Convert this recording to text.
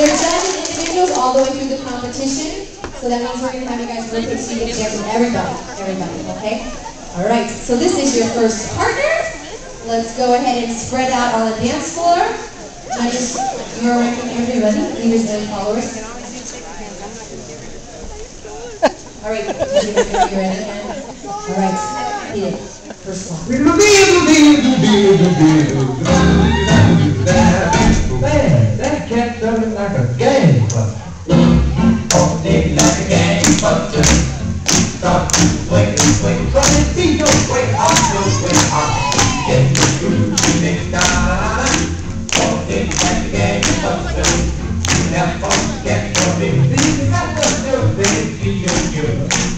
They're judging individuals all the way through the competition. So that means we're going to have you guys rotate so you get to everybody. Everybody, okay? All right, so this is your first partner. Let's go ahead and spread out on the dance floor. Judges, you're ranking everybody, leaders and followers. All right, you ready? All right, first one.